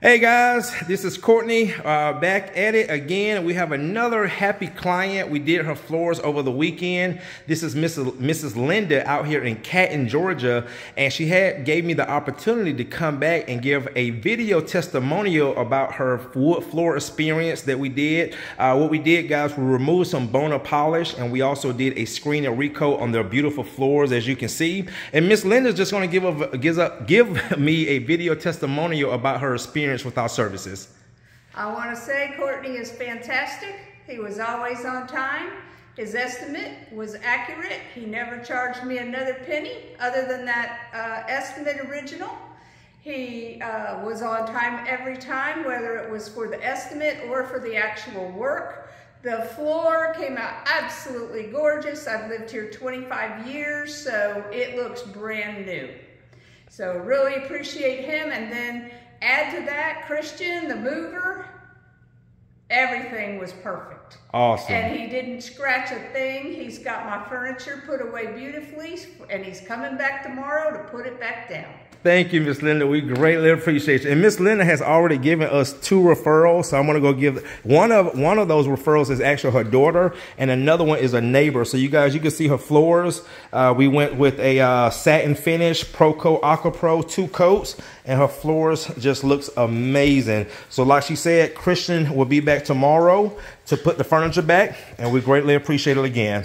Hey guys, this is Courtney uh, back at it again. We have another happy client. We did her floors over the weekend. This is Mrs. Mrs. Linda out here in Canton, Georgia, and she had gave me the opportunity to come back and give a video testimonial about her wood floor experience that we did. Uh, what we did, guys, we removed some Bona polish, and we also did a screen and recoat on their beautiful floors, as you can see. And Miss Linda's just going to give a, gives a, give me a video testimonial about her experience experience with our services? I want to say Courtney is fantastic. He was always on time. His estimate was accurate. He never charged me another penny other than that uh, estimate original. He uh, was on time every time, whether it was for the estimate or for the actual work. The floor came out absolutely gorgeous. I've lived here 25 years, so it looks brand new. So really appreciate him. And then Add to that, Christian, the mover, everything was perfect. Awesome. And he didn't scratch a thing. He's got my furniture put away beautifully, and he's coming back tomorrow to put it back down. Thank you, Miss Linda. We greatly appreciate you. And Miss Linda has already given us two referrals. So I'm going to go give one of one of those referrals is actually her daughter, and another one is a neighbor. So you guys, you can see her floors. Uh, we went with a uh, satin finish, Proco Aqua Pro, two coats, and her floors just looks amazing. So like she said, Christian will be back tomorrow to put the furniture back, and we greatly appreciate it again.